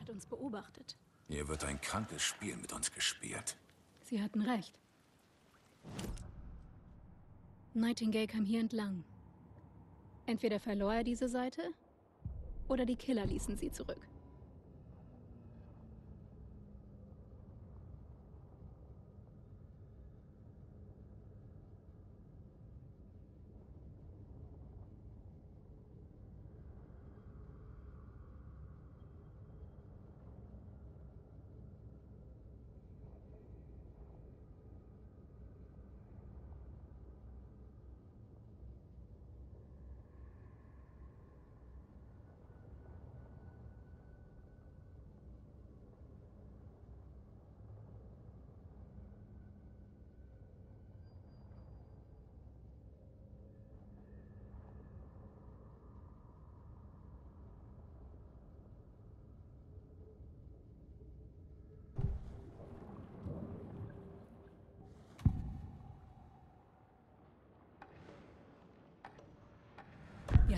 hat uns beobachtet. Hier wird ein krankes Spiel mit uns gespielt. Sie hatten recht. Nightingale kam hier entlang. Entweder verlor er diese Seite, oder die Killer ließen sie zurück.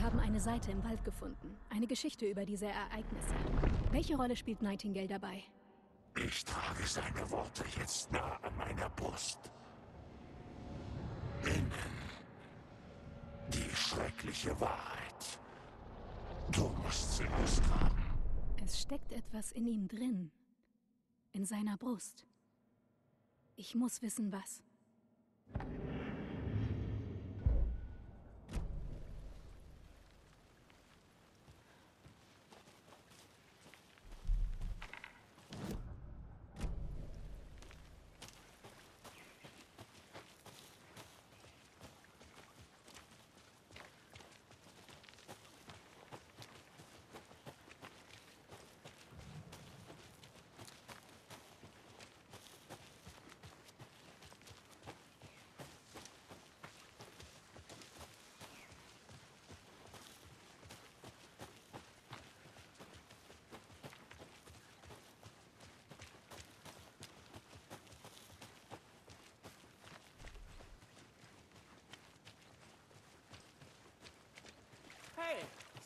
Wir haben eine Seite im Wald gefunden. Eine Geschichte über diese Ereignisse. Welche Rolle spielt Nightingale dabei? Ich trage seine Worte jetzt nah an meiner Brust. Innen. Die schreckliche Wahrheit. Du musst sie ausgraben. Es steckt etwas in ihm drin. In seiner Brust. Ich muss wissen, was.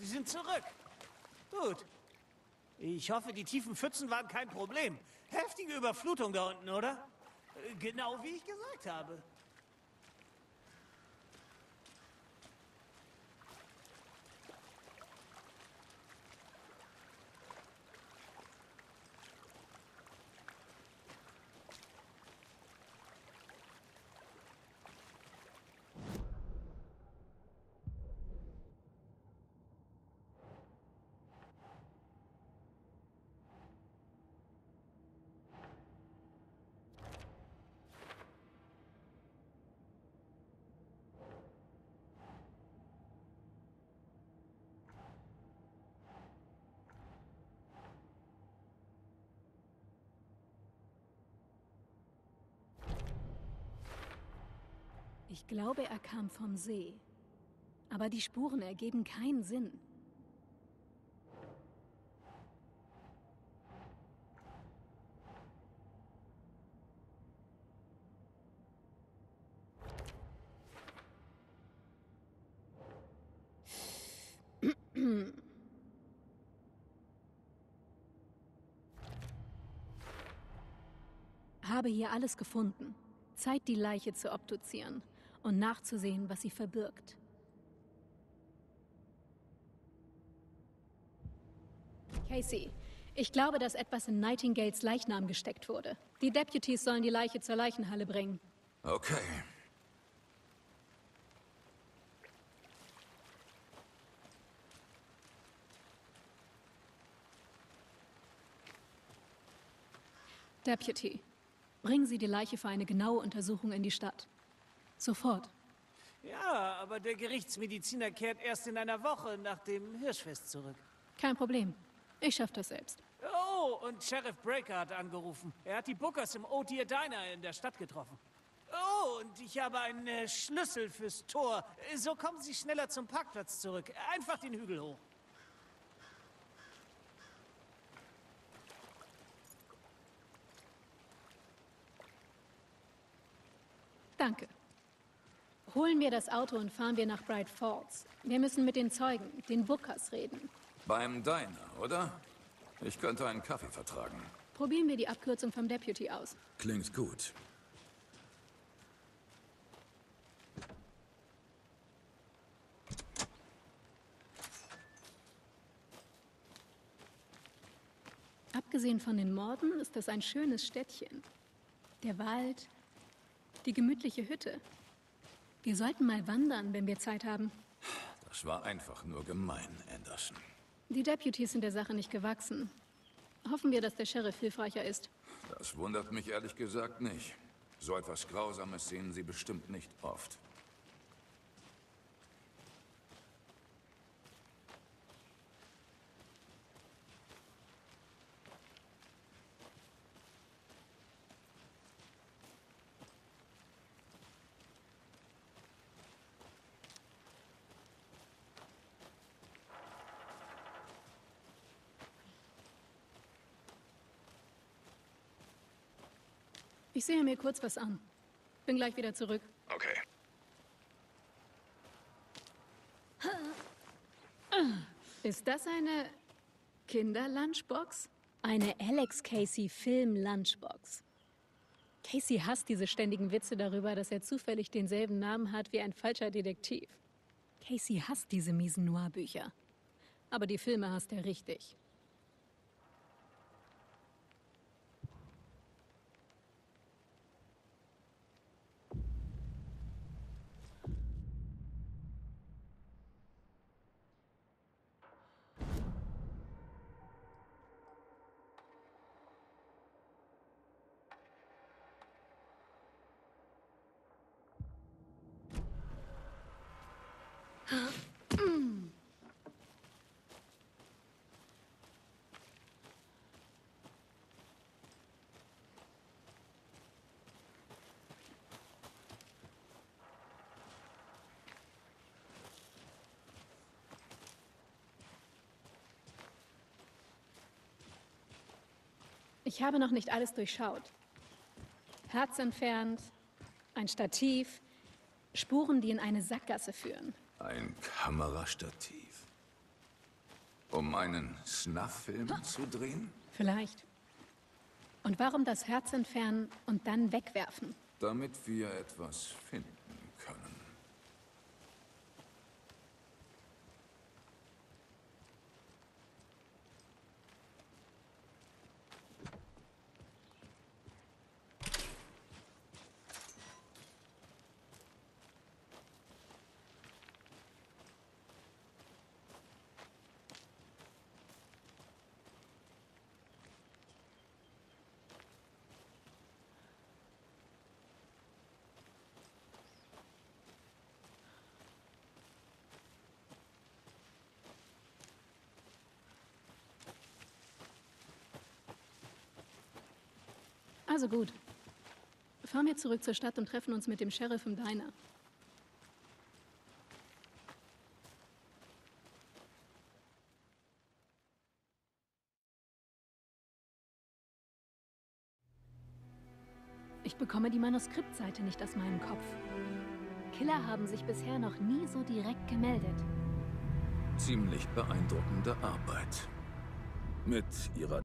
Sie sind zurück. Gut. Ich hoffe, die tiefen Pfützen waren kein Problem. Heftige Überflutung da unten, oder? Äh, Genau wie ich gesagt habe. Ich glaube, er kam vom See. Aber die Spuren ergeben keinen Sinn. Habe hier alles gefunden. Zeit, die Leiche zu obduzieren und nachzusehen, was sie verbirgt. Casey, ich glaube, dass etwas in Nightingales Leichnam gesteckt wurde. Die Deputies sollen die Leiche zur Leichenhalle bringen. Okay. Deputy, bringen Sie die Leiche für eine genaue Untersuchung in die Stadt. Sofort. Ja, aber der Gerichtsmediziner kehrt erst in einer Woche nach dem Hirschfest zurück. Kein Problem. Ich schaff das selbst. Oh, und Sheriff Breaker hat angerufen. Er hat die Bookers im Otier Diner in der Stadt getroffen. Oh, und ich habe einen äh, Schlüssel fürs Tor. So kommen Sie schneller zum Parkplatz zurück. Einfach den Hügel hoch. Danke. Holen wir das Auto und fahren wir nach Bright Falls. Wir müssen mit den Zeugen, den Bookers, reden. Beim Diner, oder? Ich könnte einen Kaffee vertragen. Probieren wir die Abkürzung vom Deputy aus. Klingt gut. Abgesehen von den Morden ist das ein schönes Städtchen. Der Wald, die gemütliche Hütte. Wir sollten mal wandern, wenn wir Zeit haben. Das war einfach nur gemein, Anderson. Die Deputies sind der Sache nicht gewachsen. Hoffen wir, dass der Sheriff hilfreicher ist. Das wundert mich ehrlich gesagt nicht. So etwas Grausames sehen Sie bestimmt nicht oft. Ich sehe mir kurz was an. Bin gleich wieder zurück. Okay. Ist das eine Kinder-Lunchbox? Eine Alex Casey Film-Lunchbox. Casey hasst diese ständigen Witze darüber, dass er zufällig denselben Namen hat wie ein falscher Detektiv. Casey hasst diese miesen Noir-Bücher. Aber die Filme hasst er richtig. Ich habe noch nicht alles durchschaut. Herz entfernt, ein Stativ, Spuren, die in eine Sackgasse führen. Ein Kamerastativ. Um einen Snuff-Film zu drehen? Vielleicht. Und warum das Herz entfernen und dann wegwerfen? Damit wir etwas finden Also gut. Fahren wir zurück zur Stadt und treffen uns mit dem Sheriff im Diner. Ich bekomme die Manuskriptseite nicht aus meinem Kopf. Killer haben sich bisher noch nie so direkt gemeldet. Ziemlich beeindruckende Arbeit. Mit ihrer